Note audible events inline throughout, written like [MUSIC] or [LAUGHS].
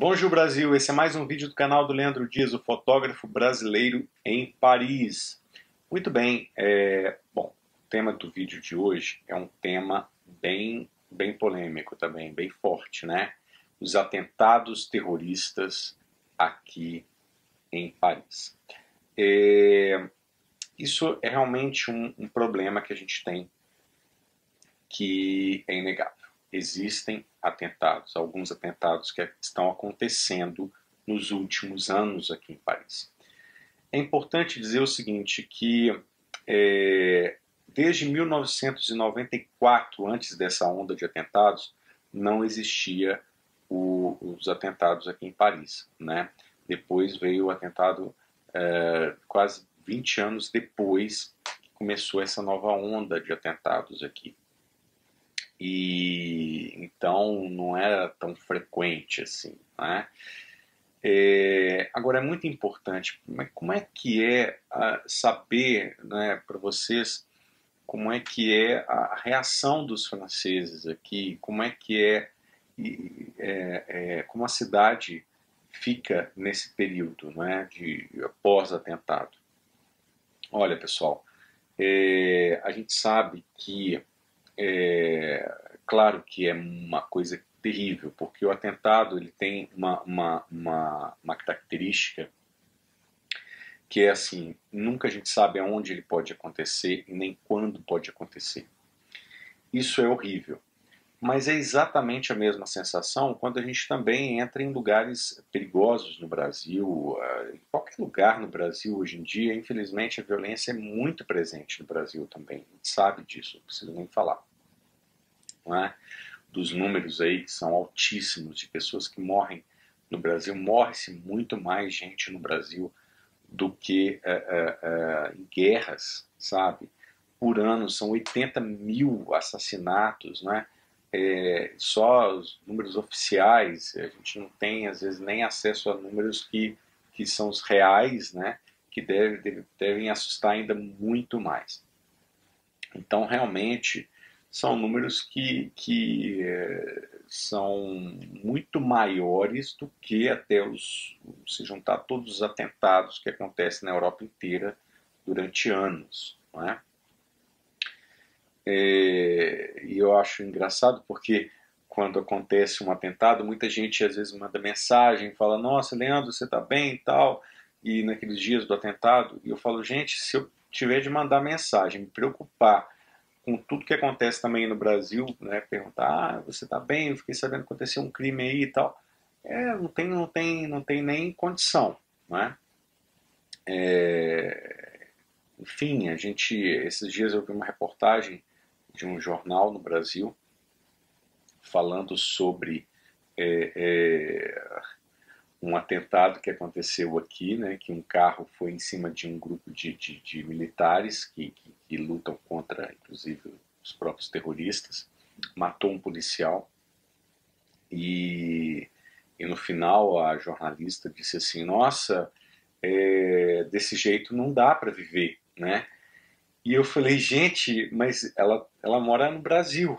Bonjour Brasil, esse é mais um vídeo do canal do Leandro Dias, o fotógrafo brasileiro em Paris. Muito bem, é... bom, o tema do vídeo de hoje é um tema bem, bem polêmico também, bem forte, né? Os atentados terroristas aqui em Paris. É... Isso é realmente um, um problema que a gente tem que é inegável existem atentados, alguns atentados que estão acontecendo nos últimos anos aqui em Paris. É importante dizer o seguinte, que é, desde 1994, antes dessa onda de atentados, não existia o, os atentados aqui em Paris. Né? Depois veio o atentado é, quase 20 anos depois começou essa nova onda de atentados aqui e então não era tão frequente assim, né? É, agora é muito importante, como é que é uh, saber, né, para vocês, como é que é a reação dos franceses aqui, como é que é, é, é como a cidade fica nesse período, né, de pós-atentado. Olha, pessoal, é, a gente sabe que é, claro que é uma coisa terrível, porque o atentado ele tem uma, uma, uma, uma característica que é assim, nunca a gente sabe aonde ele pode acontecer e nem quando pode acontecer. Isso é horrível. Mas é exatamente a mesma sensação quando a gente também entra em lugares perigosos no Brasil, ah, em qualquer lugar no Brasil hoje em dia, infelizmente a violência é muito presente no Brasil também. A gente sabe disso, não preciso nem falar é? dos números aí que são altíssimos de pessoas que morrem no Brasil. Morre-se muito mais gente no Brasil do que é, é, é, em guerras, sabe? Por ano são 80 mil assassinatos, né? É, só os números oficiais, a gente não tem às vezes nem acesso a números que, que são os reais, né? Que deve, deve, devem assustar ainda muito mais. Então, realmente, são números que, que é, são muito maiores do que até os, se juntar todos os atentados que acontecem na Europa inteira durante anos. Não é? É, e eu acho engraçado porque quando acontece um atentado, muita gente às vezes manda mensagem, fala, nossa, Leandro, você está bem e tal, e naqueles dias do atentado, eu falo, gente, se eu tiver de mandar mensagem, me preocupar com tudo que acontece também no Brasil, né, perguntar, ah, você está bem? Eu fiquei sabendo que aconteceu um crime aí e tal. É, não tem, não tem, não tem nem condição, né? É, enfim, a gente, esses dias eu vi uma reportagem de um jornal no Brasil falando sobre é, é, um atentado que aconteceu aqui, né, que um carro foi em cima de um grupo de, de, de militares que, que, que, lutam contra, inclusive, os próprios terroristas, matou um policial e, e no final a jornalista disse assim, nossa, é, desse jeito não dá para viver, né? E eu falei, gente, mas ela, ela mora no Brasil,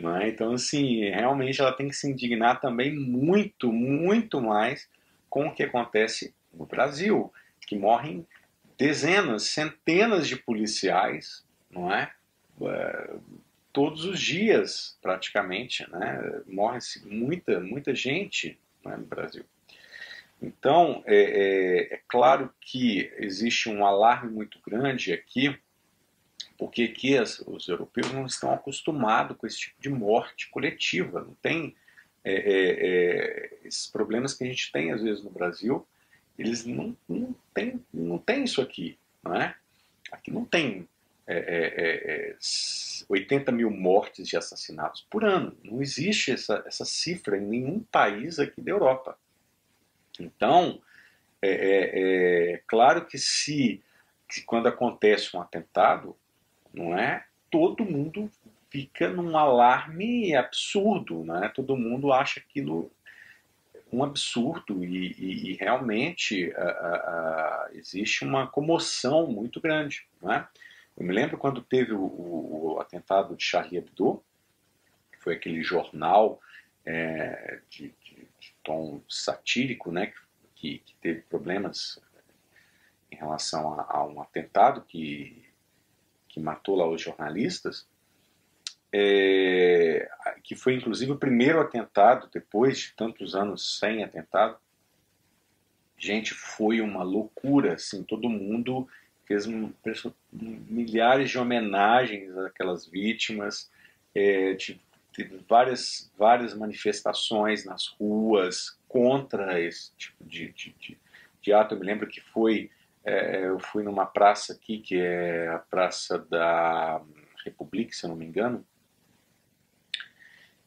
né? Então, assim, realmente ela tem que se indignar também muito, muito mais com o que acontece no Brasil, que morrem dezenas, centenas de policiais, não é? é todos os dias, praticamente, né? Morre muita, muita gente né, no Brasil. Então, é, é, é claro que existe um alarme muito grande aqui porque aqui as, os europeus não estão acostumados com esse tipo de morte coletiva, não tem é, é, é, esses problemas que a gente tem às vezes no Brasil, eles não, não, tem, não tem isso aqui, não é? Aqui não tem 80 é, é, é, mil mortes de assassinatos por ano, não existe essa, essa cifra em nenhum país aqui da Europa. Então, é, claro que se que quando acontece um atentado, não é? Todo mundo fica num alarme absurdo, não é? Todo mundo acha aquilo um absurdo e, e, e realmente existe uma comoção muito grande, não é? Eu me lembro quando teve o, o, o atentado de Charlie Hebdo, que foi aquele jornal é, de, de, de tom satírico, né, que, que, teve problemas em relação a, a, um atentado que, que matou lá os jornalistas, é, que foi inclusive o primeiro atentado depois de tantos anos sem atentado. Gente, foi uma loucura, assim, todo mundo fez milhares de homenagens àquelas vítimas, é, teve várias, várias manifestações nas ruas contra esse tipo de, de, de, de ato. Eu me lembro que foi, é, eu fui numa praça aqui, que é a Praça da República, se eu não me engano,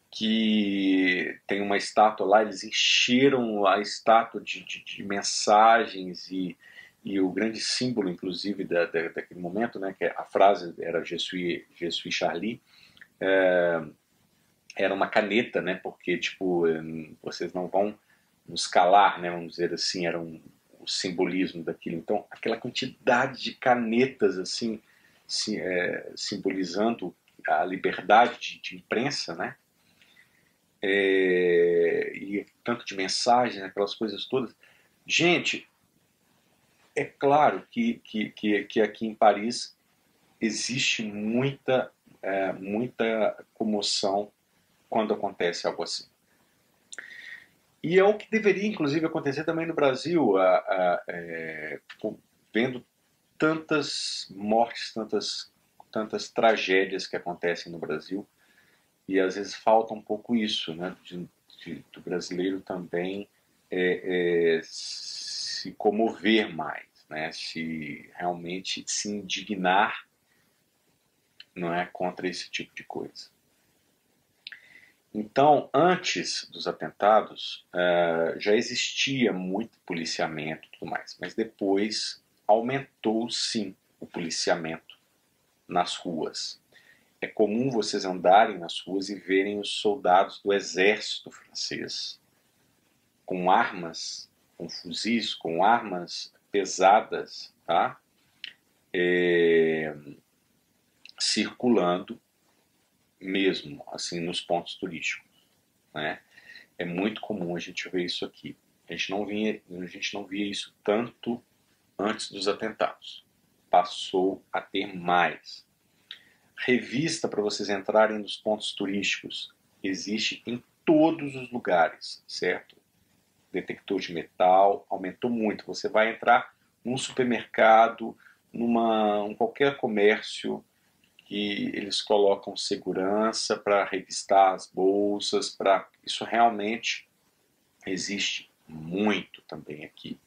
que tem uma estátua lá, eles encheram a estátua de, de, de mensagens e, e o grande símbolo, inclusive, da, da, daquele momento, né, que a frase era Je suis, Charlie, é, era uma caneta, né, porque, tipo, vocês não vão nos calar, né, vamos dizer assim, era um, o simbolismo daquilo. Então, aquela quantidade de canetas, assim, si, é, simbolizando a liberdade de, de imprensa, né, é, e tanto de mensagens, aquelas coisas todas. Gente, é claro que, que, que, que aqui em Paris existe muita, é, muita comoção quando acontece algo assim. E é o que deveria, inclusive, acontecer também no Brasil, a, a, é, vendo tantas mortes, tantas, tantas tragédias que acontecem no Brasil e às vezes falta um pouco isso, né, de, de, do brasileiro também é, é, se comover mais, né, se realmente se indignar, não é, contra esse tipo de coisa. Então, antes dos atentados, uh, já existia muito policiamento e tudo mais, mas depois aumentou sim o policiamento nas ruas. É comum vocês andarem nas ruas e verem os soldados do exército francês com armas, com fuzis, com armas pesadas, tá? É, circulando mesmo, assim, nos pontos turísticos, né? É muito comum a gente ver isso aqui. A gente não via, a gente não via isso tanto antes dos atentados. Passou a ter mais revista para vocês entrarem nos pontos turísticos existe em todos os lugares, certo? Detector de metal aumentou muito. Você vai entrar num supermercado, numa um qualquer comércio que eles colocam segurança para revistar as bolsas, para isso realmente existe muito também aqui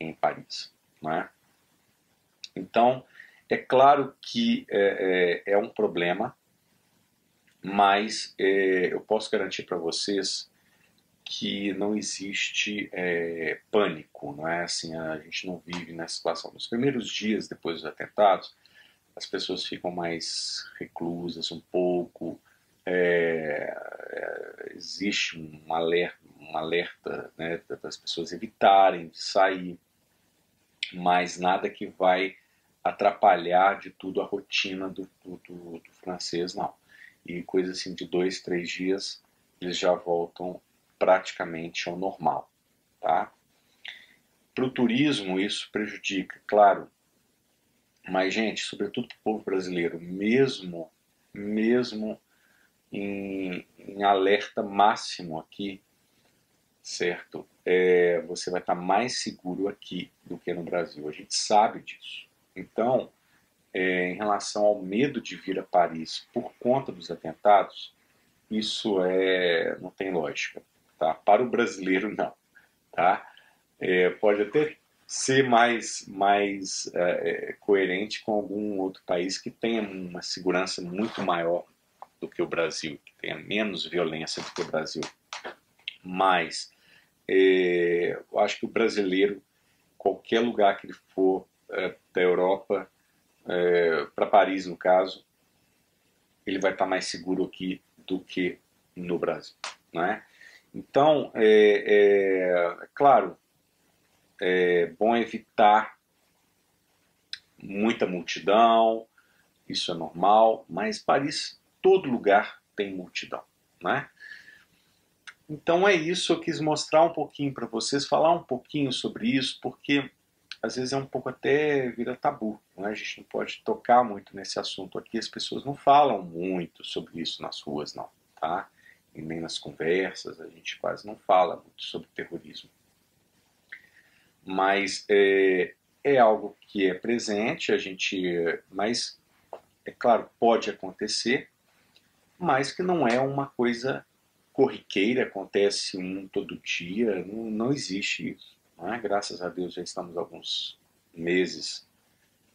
em Paris, não é? Então é claro que é, é, é um problema, mas é, eu posso garantir para vocês que não existe é, pânico, não é assim, a gente não vive nessa situação. Nos primeiros dias depois dos atentados, as pessoas ficam mais reclusas um pouco, é, é, existe um alerta, um alerta né, das pessoas evitarem sair, mas nada que vai atrapalhar de tudo a rotina do, do, do, do francês, não. E coisa assim de dois, três dias, eles já voltam praticamente ao normal, tá? Para o turismo isso prejudica, claro. Mas gente, sobretudo para o povo brasileiro, mesmo, mesmo em, em alerta máximo aqui, certo? É, você vai estar mais seguro aqui do que no Brasil. A gente sabe disso. Então, é, em relação ao medo de vir a Paris por conta dos atentados, isso é, não tem lógica. Tá? Para o brasileiro, não. Tá? É, pode até ser mais, mais é, é, coerente com algum outro país que tenha uma segurança muito maior do que o Brasil, que tenha menos violência do que o Brasil. Mas é, eu acho que o brasileiro, qualquer lugar que ele for, é, da Europa é, para Paris, no caso, ele vai estar mais seguro aqui do que no Brasil. Então, é, é, é claro, é bom evitar muita multidão, isso é normal, mas Paris, todo lugar tem multidão. Né? Então é isso, eu quis mostrar um pouquinho para vocês, falar um pouquinho sobre isso, porque às vezes é um pouco até vira tabu, né? a gente não pode tocar muito nesse assunto aqui, as pessoas não falam muito sobre isso nas ruas, não, tá? E nem nas conversas, a gente quase não fala muito sobre terrorismo. Mas é, é algo que é presente, a gente, mas é claro, pode acontecer, mas que não é uma coisa corriqueira, acontece um todo dia, não, não existe isso. Não é? Graças a Deus já estamos alguns meses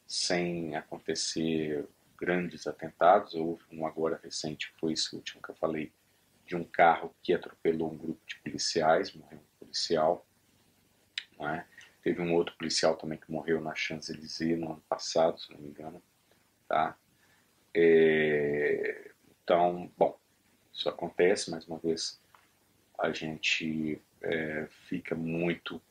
sem acontecer grandes atentados. Houve um agora recente, foi esse último que eu falei, de um carro que atropelou um grupo de policiais, morreu um policial. Não é? Teve um outro policial também que morreu na Champs-Élysées no ano passado, se não me engano. Tá? É... Então, bom, isso acontece, mais uma vez, a gente é, fica muito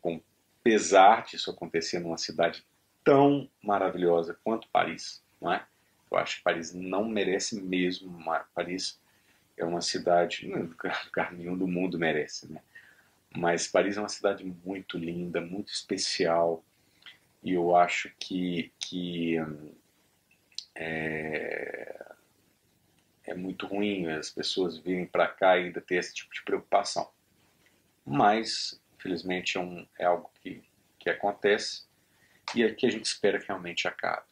com pesar disso acontecer numa cidade tão maravilhosa quanto Paris, não é? Eu acho que Paris não merece mesmo. Paris é uma cidade, [LAUGHS] lugar nenhum do mundo merece, né? Mas Paris é uma cidade muito linda, muito especial, e eu acho que, que é, é muito ruim as pessoas virem para cá e ainda ter esse tipo de preocupação. Mas, infelizmente, é, um, é algo que, que acontece e é que a gente espera que realmente acabe.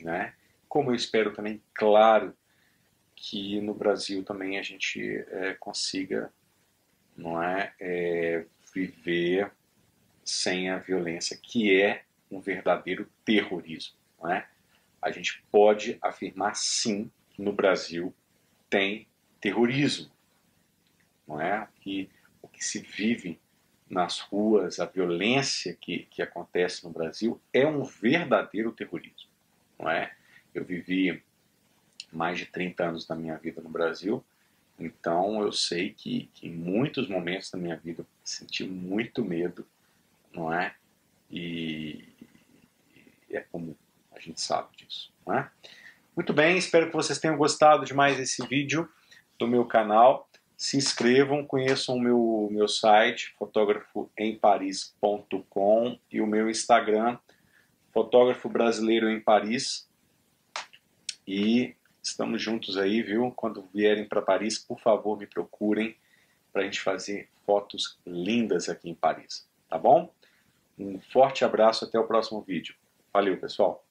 Né? Como eu espero também, claro, que no Brasil também a gente é, consiga não é, é, viver sem a violência, que é um verdadeiro terrorismo. Não é? A gente pode afirmar sim que no Brasil tem terrorismo, não é? Que o que se vive nas ruas, a violência que, que acontece no Brasil é um verdadeiro terrorismo, não é? Eu vivi mais de 30 anos da minha vida no Brasil, então eu sei que, que em muitos momentos da minha vida eu senti muito medo, não é? E, e é comum, a gente sabe disso, não é? Muito bem, espero que vocês tenham gostado de mais esse vídeo do meu canal. Se inscrevam, conheçam o meu, meu site, fotógrafoemparis.com e o meu Instagram, fotógrafo brasileiro em Paris. E estamos juntos aí, viu? Quando vierem para Paris, por favor, me procurem para a gente fazer fotos lindas aqui em Paris, tá bom? Um forte abraço, até o próximo vídeo. Valeu, pessoal!